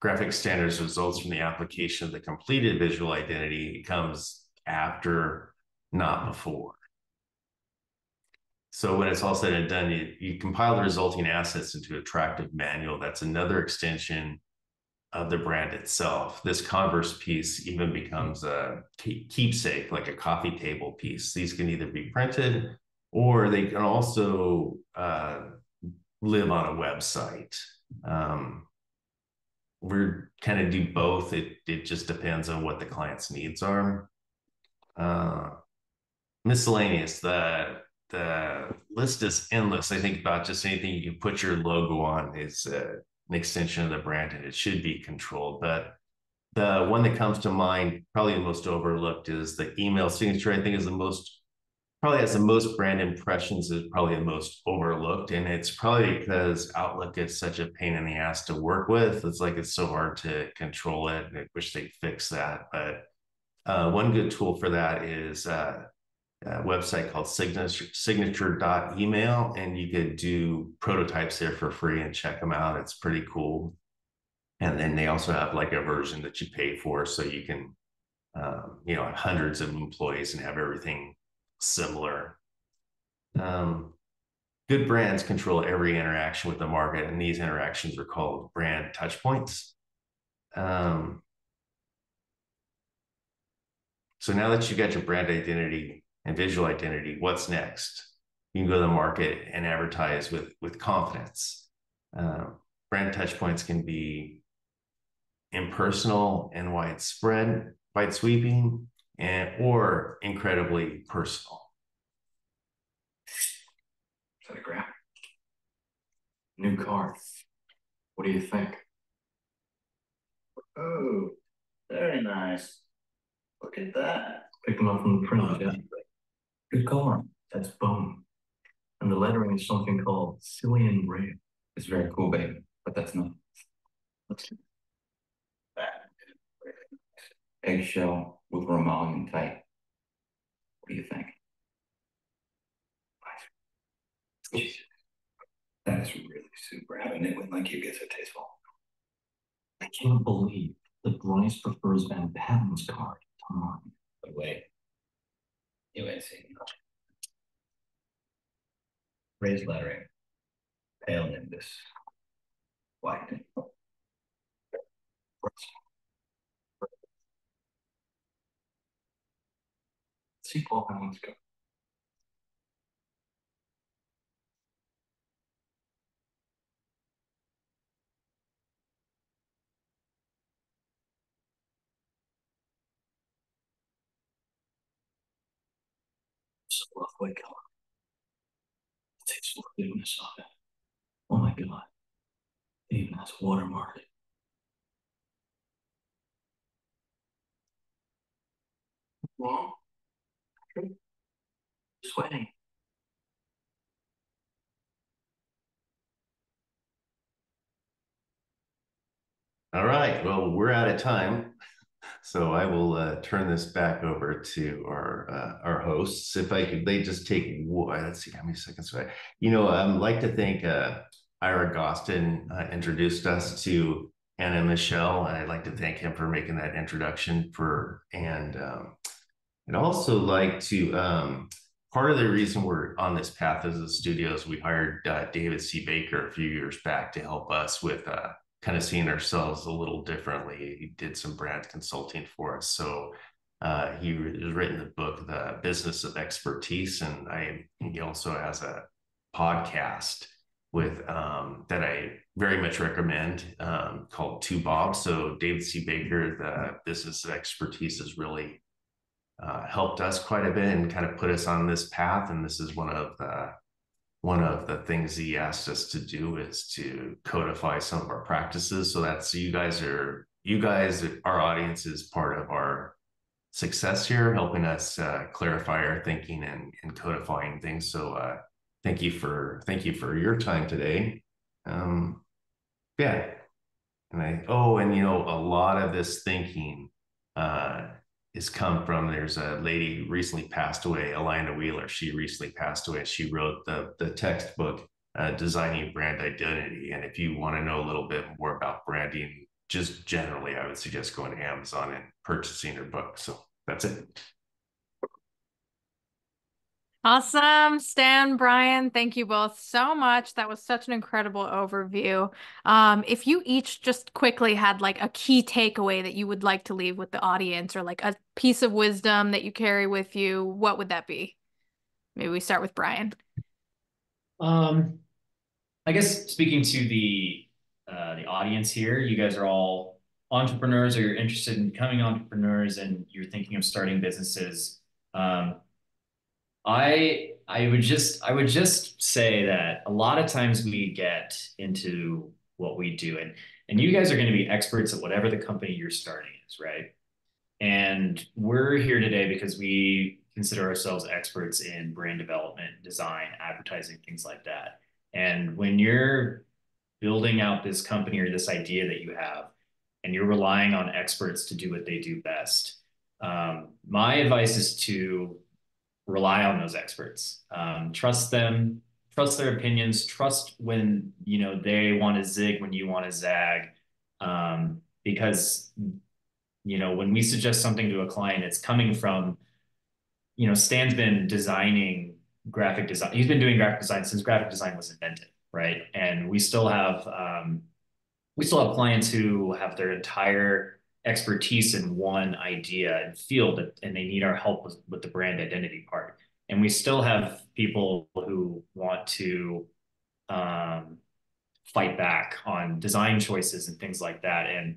graphic standards results from the application of the completed visual identity. It comes after, not before. So when it's all said and done, you, you compile the resulting assets into an attractive manual. That's another extension of the brand itself. This Converse piece even becomes a keepsake, like a coffee table piece. These can either be printed or they can also uh, live on a website. Um, we're kind of do both. It it just depends on what the client's needs are uh, miscellaneous. The the list is endless. I think about just anything you put your logo on is uh, an extension of the brand, and it should be controlled. But the one that comes to mind, probably the most overlooked, is the email signature. I think is the most probably has the most brand impressions is probably the most overlooked and it's probably because outlook is such a pain in the ass to work with it's like it's so hard to control it i wish they'd fix that but uh, one good tool for that is uh, a website called signature signature.email, and you could do prototypes there for free and check them out. It's pretty cool. And then they also have like a version that you pay for, so you can, um, you know, hundreds of employees and have everything similar. Um, good brands control every interaction with the market, and these interactions are called brand touch points. Um, so now that you've got your brand identity and visual identity, what's next? You can go to the market and advertise with with confidence. Uh, brand touch points can be impersonal and widespread, wide sweeping, and or incredibly personal. Is that a grab? New car. What do you think? Oh, very nice. Look at that. Pick them up from the printer yesterday. Good car. That's bone. And the lettering is something called Silian Rail. It's very cool, baby. But that's not. What's that? Eggshell with vermilion type. What do you think? Nice. That is really super. Having it with like you gets so tasteful. I can't believe that Bryce prefers Van Patten's card to mine. But wait, you ain't seen it. Raised lettering, pale nimbus, white. See Allen's go. So love white color. It takes forgiveness of it. Oh my god. Even a watermark. Wrong? Sweating. All right. Well, we're out of time. So I will uh, turn this back over to our uh, our hosts. If I could, they just take let's see how many seconds. I, you know, I'd like to thank uh, Ira Gostin uh, introduced us to Anna Michelle, and I'd like to thank him for making that introduction. For and um, I'd also like to. Um, part of the reason we're on this path as a studio is we hired uh, David C. Baker a few years back to help us with uh, kind of seeing ourselves a little differently. He did some brand consulting for us. So uh, he has written the book, The Business of Expertise. And I he also has a podcast with um, that I very much recommend um, called Two Bob. So David C. Baker, The Business of Expertise is really uh, helped us quite a bit and kind of put us on this path. And this is one of the one of the things he asked us to do is to codify some of our practices. So that's you guys are you guys our audience is part of our success here, helping us uh, clarify our thinking and, and codifying things. So uh, thank you for thank you for your time today. Um, yeah, and I oh, and you know a lot of this thinking uh, is come from there's a lady recently passed away Alina Wheeler. She recently passed away. She wrote the the textbook uh, designing brand identity. And if you want to know a little bit more about branding just generally i would suggest going to amazon and purchasing her book. So that's it Awesome. Stan, Brian, thank you both so much. That was such an incredible overview. Um, if you each just quickly had like a key takeaway that you would like to leave with the audience or like a piece of wisdom that you carry with you, what would that be? Maybe we start with Brian. Um, I guess speaking to the uh, the audience here, you guys are all entrepreneurs or you're interested in becoming entrepreneurs and you're thinking of starting businesses. Um, I I would just I would just say that a lot of times we get into what we do and and you guys are going to be experts at whatever the company you're starting is, right? And we're here today because we consider ourselves experts in brand development, design, advertising, things like that. And when you're building out this company or this idea that you have, and you're relying on experts to do what they do best, um, my advice is to rely on those experts. Um, trust them, trust their opinions, trust when you know they want to zig when you want to zag. Um, because you know when we suggest something to a client, it's coming from you know Stan's been designing graphic design. He's been doing graphic design since graphic design was invented, right? And we still have um, we still have clients who have their entire expertise in one idea and field, and they need our help with, with the brand identity part. And we still have people who want to um, fight back on design choices and things like that. And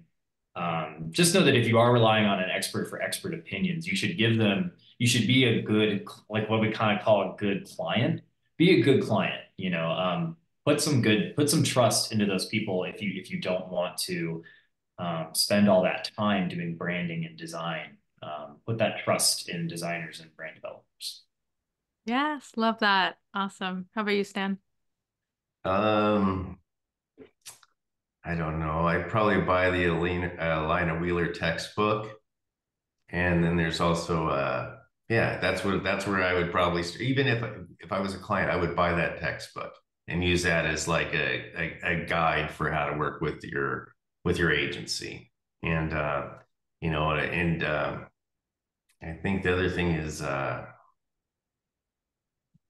um, just know that if you are relying on an expert for expert opinions, you should give them, you should be a good, like what we kind of call a good client. Be a good client, you know, um, put some good, put some trust into those people if you, if you don't want to um, spend all that time doing branding and design. Um, put that trust in designers and brand developers. Yes, love that. Awesome. How about you, Stan? Um, I don't know. I'd probably buy the Alina, uh, Lina Wheeler textbook, and then there's also uh, yeah, that's what that's where I would probably even if if I was a client, I would buy that textbook and use that as like a a, a guide for how to work with your with your agency, and uh, you know, and uh, I think the other thing is uh,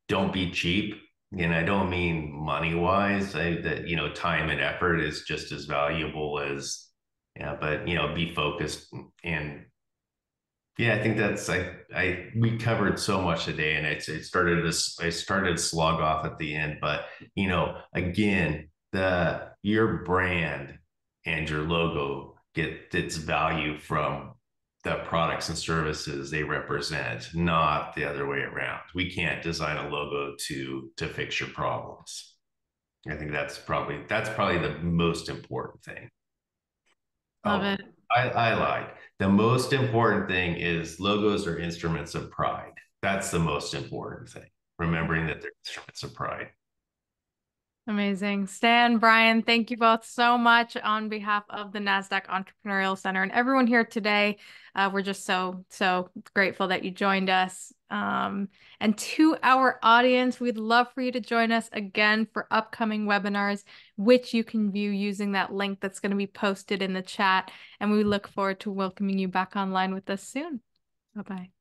don't be cheap. And I don't mean money wise. I that you know time and effort is just as valuable as yeah, but you know be focused. And yeah, I think that's I I we covered so much today, and it's it started this I started to slog off at the end, but you know again the your brand and your logo get its value from the products and services they represent, not the other way around. We can't design a logo to to fix your problems. I think that's probably that's probably the most important thing. Love oh, it. I, I lied. The most important thing is logos are instruments of pride. That's the most important thing. Remembering that they're instruments of pride. Amazing. Stan, Brian, thank you both so much on behalf of the NASDAQ Entrepreneurial Center and everyone here today. Uh, we're just so, so grateful that you joined us. Um, and to our audience, we'd love for you to join us again for upcoming webinars, which you can view using that link that's going to be posted in the chat. And we look forward to welcoming you back online with us soon. Bye bye.